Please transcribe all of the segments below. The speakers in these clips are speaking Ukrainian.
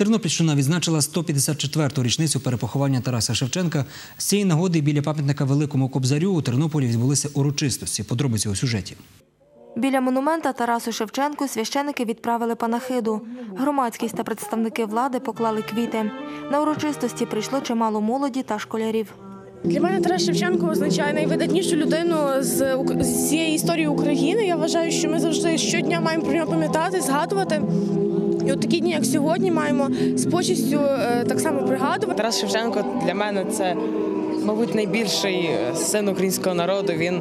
Тернопільщина відзначила 154-ту річницю перепоховання Тараса Шевченка. З цієї нагоди біля пам'ятника Великому Кобзарю у Тернополі відбулися урочистості. Подробиці у сюжеті. Біля монумента Тарасу Шевченку священики відправили панахиду. Громадськість та представники влади поклали квіти. На урочистості прийшло чимало молоді та школярів. Для мене Тарас Шевченко означає найвидатнішу людину з цієї історії України. Я вважаю, що ми завжди щодня маємо про нього пам'ятати, згадувати. І от такі дні, як сьогодні, маємо з почестю е, так само пригадувати. Тарас Шевченко для мене це, мабуть, найбільший е, син українського народу. Він,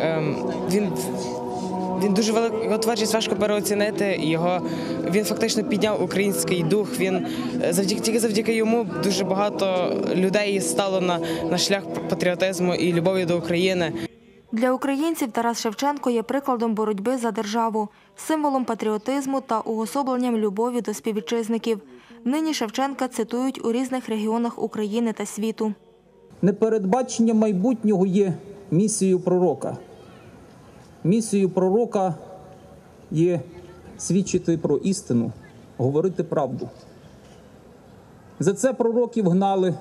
ем, він, він дуже велик, його творчість важко переоцінити. Його він фактично підняв український дух. Він е, завдяки тільки завдяки йому дуже багато людей стало на, на шлях патріотизму і любові до України. Для українців Тарас Шевченко є прикладом боротьби за державу, символом патріотизму та уособленням любові до співвітчизників. Нині Шевченка цитують у різних регіонах України та світу. Непередбачення майбутнього є місією пророка. Місією пророка є свідчити про істину, говорити правду. За це пророків гнали,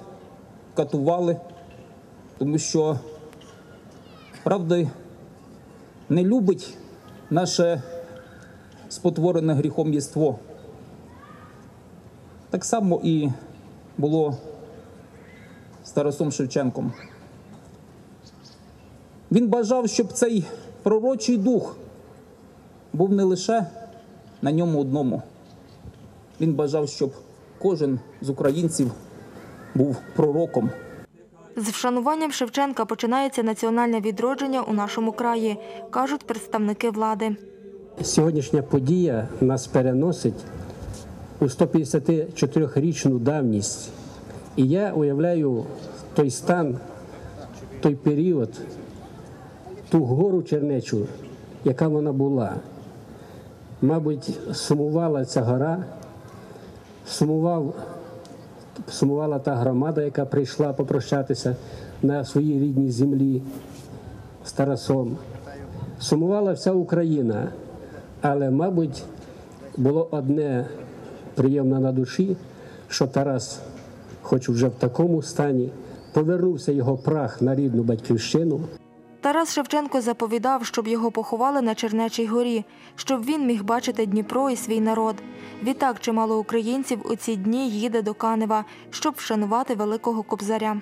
катували, тому що правда не любить наше спотворене гріхом єство. Так само і було з Тарасом Шевченком. Він бажав, щоб цей пророчий дух був не лише на ньому одному. Він бажав, щоб кожен з українців був пророком. З вшануванням Шевченка починається національне відродження у нашому краї, кажуть представники влади. Сьогоднішня подія нас переносить у 154-річну давність. І я уявляю той стан, той період, ту гору чернечу, яка вона була. Мабуть, сумувала ця гора, сумував, сумувала та громада, яка прийшла попрощатися на своїй рідній землі з Тарасом. Сумувала вся Україна, але, мабуть, було одне приємно на душі, що Тарас, хоч вже в такому стані, повернувся його прах на рідну батьківщину. Тарас Шевченко заповідав, щоб його поховали на Чернечій горі, щоб він міг бачити Дніпро і свій народ. Відтак чимало українців у ці дні їде до Канева, щоб вшанувати великого кобзаря.